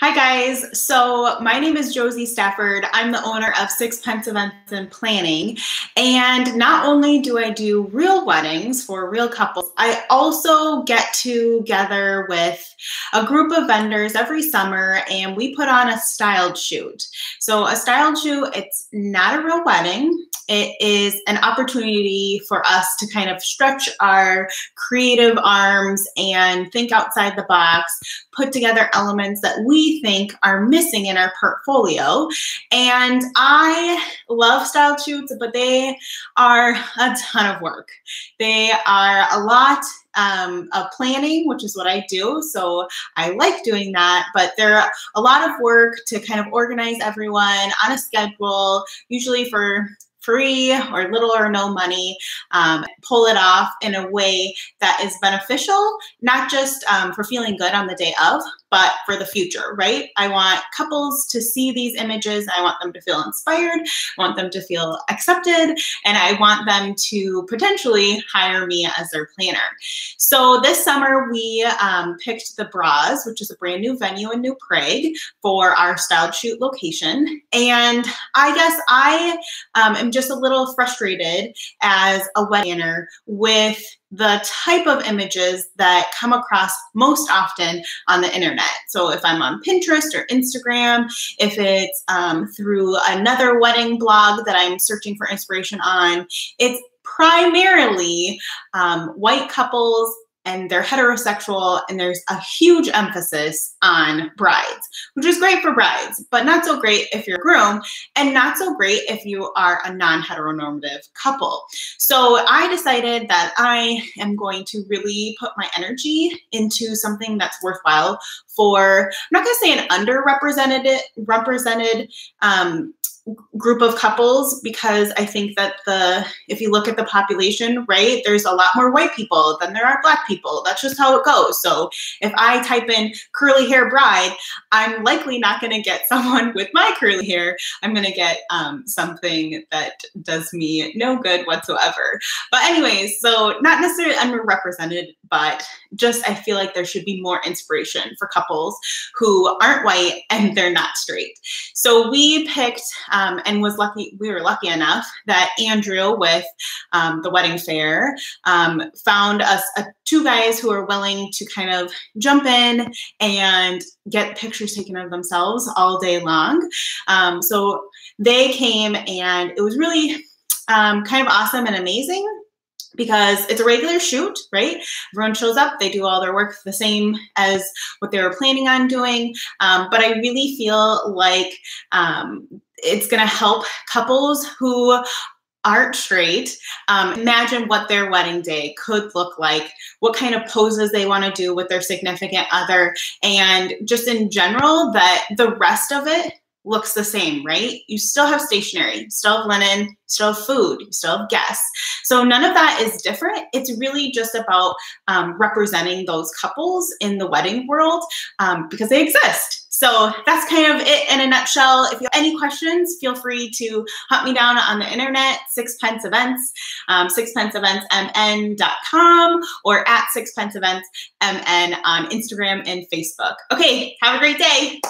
Hi guys, so my name is Josey Stafford. I'm the owner of Sixpence Events and Planning. And not only do I do real weddings for real couples, I also get together with a group of vendors every summer and we put on a styled shoot. So a styled shoot, it's not a real wedding. It is an opportunity for us to kind of stretch our creative arms and think outside the box, put together elements that we think are missing in our portfolio. And I love style shoots, but they are a ton of work. They are a lot um, of planning, which is what I do. So I like doing that, but they're a lot of work to kind of organize everyone on a schedule, usually for free or little or no money, um, pull it off in a way that is beneficial, not just um, for feeling good on the day of, but for the future, right? I want couples to see these images. I want them to feel inspired. I want them to feel accepted. And I want them to potentially hire me as their planner. So this summer, we um, picked the Bras, which is a brand new venue in New Prague for our styled shoot location. And I guess I um, am just a little frustrated as a wedding planner with the type of images that come across most often on the internet. So if I'm on Pinterest or Instagram, if it's um, through another wedding blog that I'm searching for inspiration on, it's primarily um, white couples and they're heterosexual and there's a huge emphasis on brides, which is great for brides, but not so great if you're a groom and not so great if you are a non-heteronormative couple. So I decided that I am going to really put my energy into something that's worthwhile for, I'm not gonna say an underrepresented represented um, group of couples because I think that the if you look at the population, right, there's a lot more white people than there are black people. That's just how it goes. So if I type in curly hair bride, I'm likely not going to get someone with my curly hair. I'm going to get um, something that does me no good whatsoever. But anyways, so not necessarily underrepresented, but just I feel like there should be more inspiration for couples who aren't white and they're not straight. So we picked um, and was lucky, we were lucky enough that Andrew with um, the wedding fair um, found us a, two guys who are willing to kind of jump in and get pictures taken of themselves all day long. Um, so they came and it was really um, kind of awesome and amazing because it's a regular shoot, right? Everyone shows up, they do all their work the same as what they were planning on doing. Um, but I really feel like um, it's going to help couples who aren't straight um, imagine what their wedding day could look like what kind of poses they want to do with their significant other and just in general that the rest of it looks the same, right? You still have stationery, still have linen, still have food, still have guests. So none of that is different. It's really just about um, representing those couples in the wedding world um, because they exist. So that's kind of it in a nutshell. If you have any questions, feel free to hunt me down on the internet, Sixpence Events, um, sixpenceeventsmn.com or at Sixpence Events MN on Instagram and Facebook. Okay, have a great day.